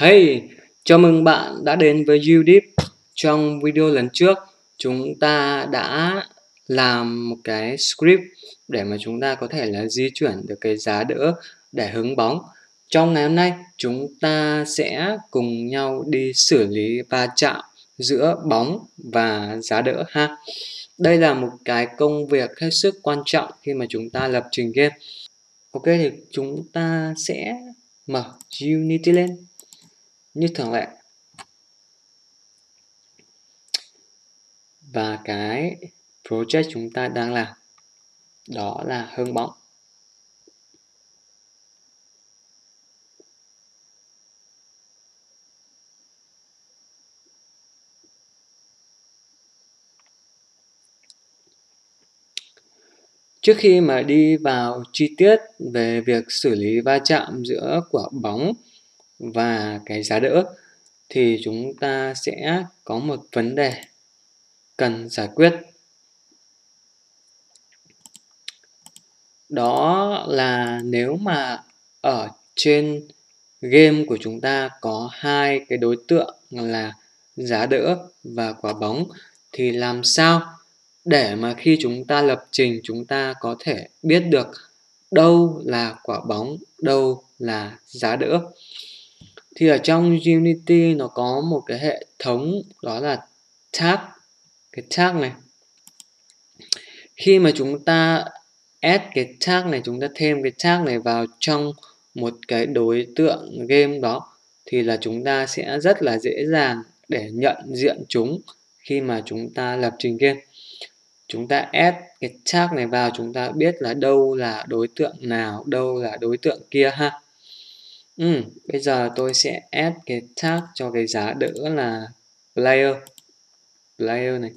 Hey, chào mừng bạn đã đến với UDeep. Trong video lần trước, chúng ta đã làm một cái script để mà chúng ta có thể là di chuyển được cái giá đỡ để hứng bóng. Trong ngày hôm nay, chúng ta sẽ cùng nhau đi xử lý va chạm giữa bóng và giá đỡ ha. Đây là một cái công việc hết sức quan trọng khi mà chúng ta lập trình game. Ok thì chúng ta sẽ mở Unity lên như thường lệ. Và cái project chúng ta đang làm, đó là hương bóng. Trước khi mà đi vào chi tiết về việc xử lý va chạm giữa quả bóng và cái giá đỡ, thì chúng ta sẽ có một vấn đề cần giải quyết. Đó là nếu mà ở trên game của chúng ta có hai cái đối tượng là giá đỡ và quả bóng, thì làm sao để mà khi chúng ta lập trình chúng ta có thể biết được đâu là quả bóng, đâu là giá đỡ? Thì ở trong Unity nó có một cái hệ thống đó là tag, cái tag này. Khi mà chúng ta add cái tag này, chúng ta thêm cái tag này vào trong một cái đối tượng game đó, thì là chúng ta sẽ rất là dễ dàng để nhận diện chúng khi mà chúng ta lập trình game. Chúng ta add cái tag này vào, chúng ta biết là đâu là đối tượng nào, đâu là đối tượng kia ha. Ừ, bây giờ tôi sẽ add cái tag cho cái giá đỡ là player. Player này.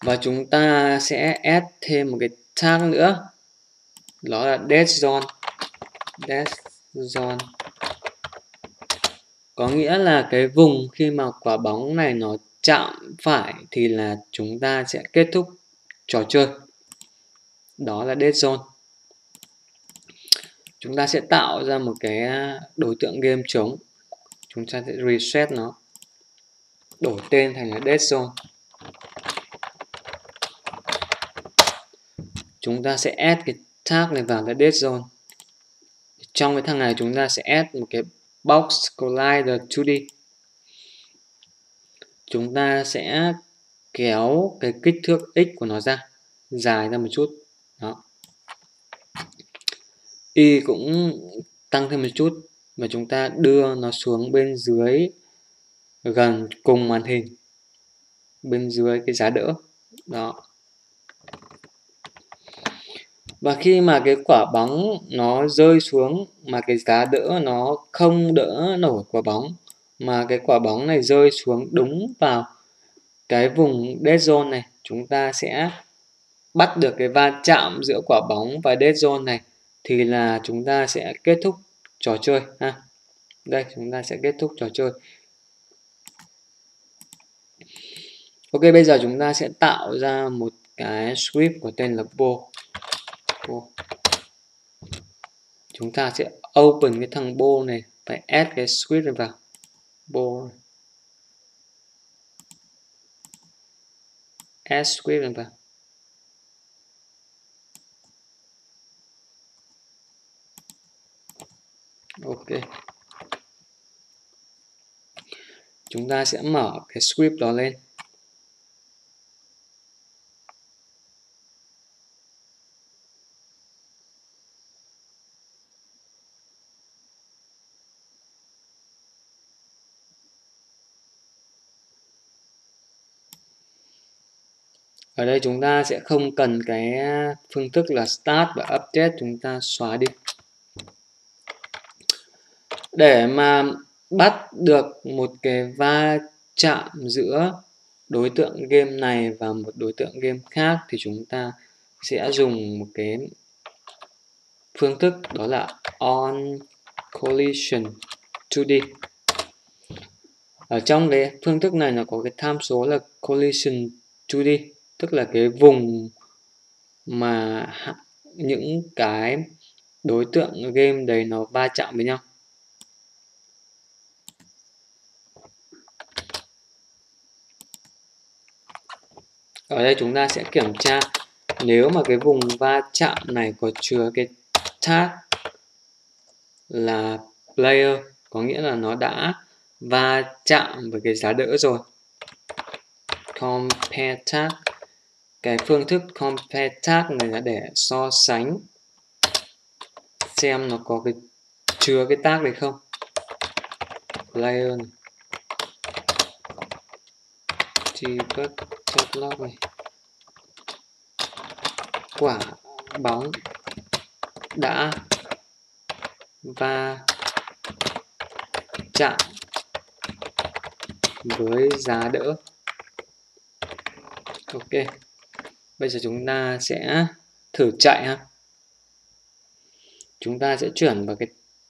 Và chúng ta sẽ add thêm một cái tag nữa. Đó là dead zone. Dead zone. Có nghĩa là cái vùng khi mà quả bóng này nó chạm phải thì là chúng ta sẽ kết thúc trò chơi. Đó là dead zone chúng ta sẽ tạo ra một cái à, đối tượng game trống. Chúng ta sẽ reset nó. Đổi tên thành là dead zone. Chúng ta sẽ add cái tag này vào cái dead zone. Trong cái thằng này chúng ta sẽ add một cái box collider 2D chúng ta sẽ kéo cái kích thước x của nó ra, dài ra một chút. Đó y cũng tăng thêm một chút và chúng ta đưa nó xuống bên dưới gần cùng màn hình, bên dưới cái giá đỡ, đó. Và khi mà cái quả bóng nó rơi xuống mà cái giá đỡ nó không đỡ nổi quả bóng, mà cái quả bóng này rơi xuống đúng vào cái vùng dead zone này, chúng ta sẽ bắt được cái va chạm giữa quả bóng và dead zone này thì là chúng ta sẽ kết thúc trò chơi ha. Đây, chúng ta sẽ kết thúc trò chơi. Ok, bây giờ chúng ta sẽ tạo ra một cái script có tên là bo. Bo. Chúng ta sẽ open cái thằng bo này, phải add cái script này vào. Bo. Add script này vào ok chúng ta sẽ mở cái script đó lên. Ở đây chúng ta sẽ không cần cái phương thức là start và update, chúng ta xóa đi. Để mà bắt được một cái va chạm giữa đối tượng game này và một đối tượng game khác thì chúng ta sẽ dùng một cái phương thức đó là on collision 2D ở trong cái phương thức này nó có cái tham số là collision 2D tức là cái vùng mà những cái đối tượng game đấy nó va chạm với nhau. Ở đây chúng ta sẽ kiểm tra nếu mà cái vùng va chạm này có chứa cái tag là player, có nghĩa là nó đã va chạm với cái giá đỡ rồi. Compare tag. Cái phương thức compare tag này là để so sánh xem nó có cái, chứa cái tag này không. Player này. Debug log này. Quả bóng đã va chạm với giá đỡ. Ok, bây giờ chúng ta sẽ thử chạy ha. Chúng ta sẽ chuyển vào cái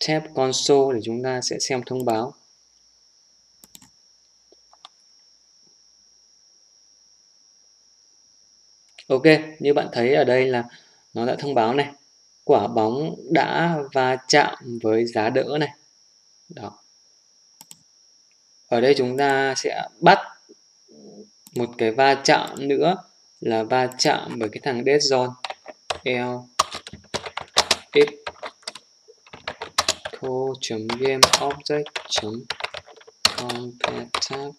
tab console để chúng ta sẽ xem thông báo. Như bạn thấy ở đây là nó đã thông báo này. Quả bóng đã va chạm với giá đỡ này. Đó. Ở đây chúng ta sẽ bắt một cái va chạm nữa là va chạm với cái thằng dead zone. L. If co game object compare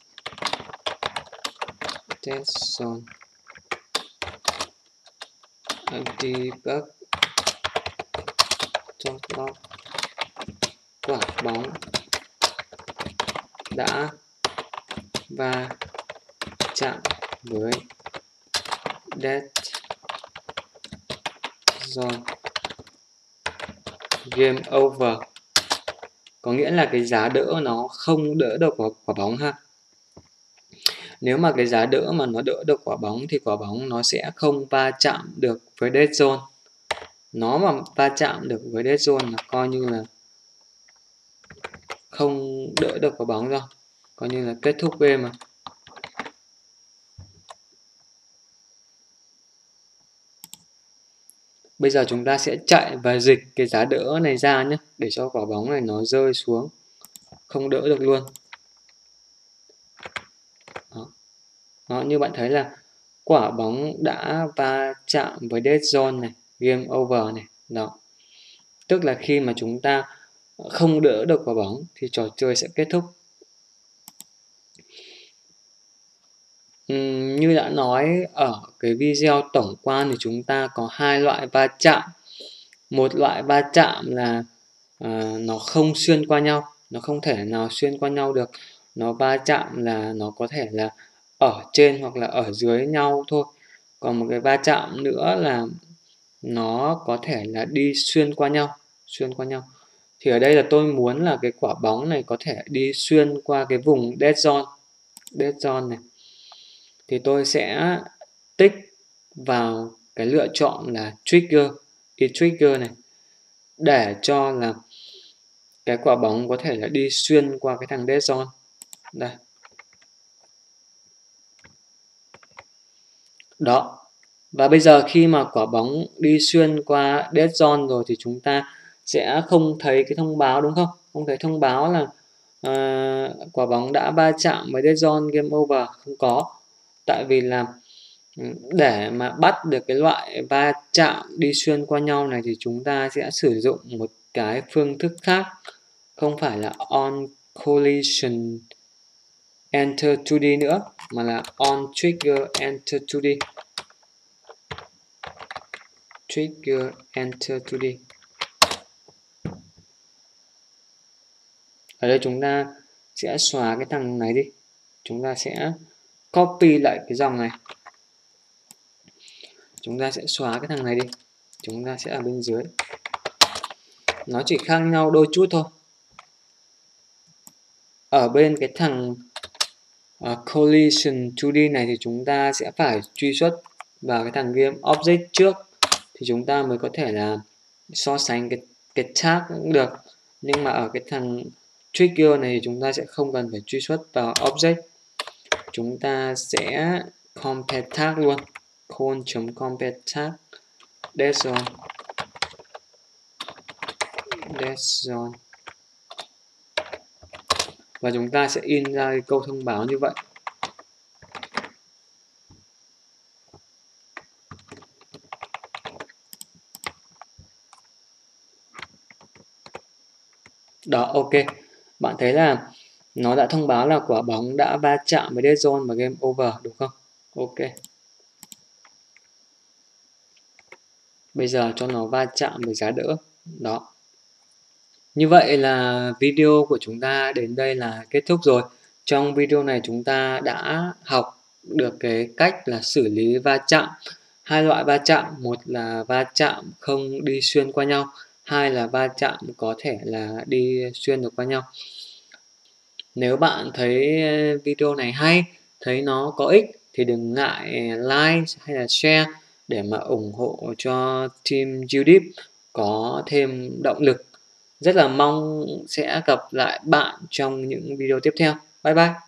dead zone debug trong log quả bóng đã va chạm với dead zone game over. Có nghĩa là cái giá đỡ nó không đỡ được quả, quả bóng ha. Nếu mà cái giá đỡ mà nó đỡ được quả bóng thì quả bóng nó sẽ không va chạm được với dead zone. Nó mà va chạm được với dead zone là coi như là không đỡ được quả bóng đâu. Coi như là kết thúc game mà. Bây giờ chúng ta sẽ chạy và dịch cái giá đỡ này ra nhé để cho quả bóng này nó rơi xuống. Không đỡ được luôn. Đó, đó như bạn thấy là quả bóng đã va chạm với dead zone này game over này đó. Tức là khi mà chúng ta không đỡ được quả bóng thì trò chơi sẽ kết thúc. Uhm, như đã nói ở cái video tổng quan thì chúng ta có hai loại va chạm. Một loại va chạm là uh, nó không xuyên qua nhau nó không thể nào xuyên qua nhau được. Nó va chạm là nó có thể là ở trên hoặc là ở dưới nhau thôi. Còn một cái va chạm nữa là nó có thể là đi xuyên qua nhau, xuyên qua nhau. Thì ở đây là tôi muốn là cái quả bóng này có thể đi xuyên qua cái vùng dead zone dead zone này. Thì tôi sẽ tích vào cái lựa chọn là trigger, cái trigger này, để cho là cái quả bóng có thể là đi xuyên qua cái thằng dead zone. Đây. Đó. Và bây giờ khi mà quả bóng đi xuyên qua dead zone rồi thì chúng ta sẽ không thấy cái thông báo đúng không? Không thấy thông báo là uh, quả bóng đã va chạm với dead zone game over không có. Tại vì là ừ, để mà bắt được cái loại va chạm đi xuyên qua nhau này thì chúng ta sẽ sử dụng một cái phương thức khác. Không phải là on collision enter 2D nữa, mà là on trigger, enter 2D trigger, enter 2D ở đây chúng ta sẽ xóa cái thằng này đi. Chúng ta sẽ copy lại cái dòng này. Chúng ta sẽ xóa cái thằng này đi. Chúng ta sẽ ở bên dưới. Nó chỉ khác nhau đôi chút thôi. Ở bên cái thằng uh, collision 2D này thì chúng ta sẽ phải truy xuất vào cái thằng game object trước. Thì chúng ta mới có thể là so sánh cái cái tag cũng được. Nhưng mà ở cái thằng trigger này thì chúng ta sẽ không cần phải truy xuất vào object. Chúng ta sẽ compare tag luôn. Call.compare tag. Dead zone dead zone và chúng ta sẽ in ra cái câu thông báo như vậy. Đó, ok. Bạn thấy là nó đã thông báo là quả bóng đã va chạm với dead zone và game over, đúng không? Ok. Bây giờ cho nó va chạm với giá đỡ. Đó. Như vậy là video của chúng ta đến đây là kết thúc rồi. Trong video này chúng ta đã học được cái cách là xử lý va chạm. Hai loại va chạm, một là va chạm không đi xuyên qua nhau, hai là va chạm có thể là đi xuyên được qua nhau. Nếu bạn thấy video này hay, thấy nó có ích thì đừng ngại like hay là share để mà ủng hộ cho team UDIP có thêm động lực. Rất là mong sẽ gặp lại bạn trong những video tiếp theo. Bye bye!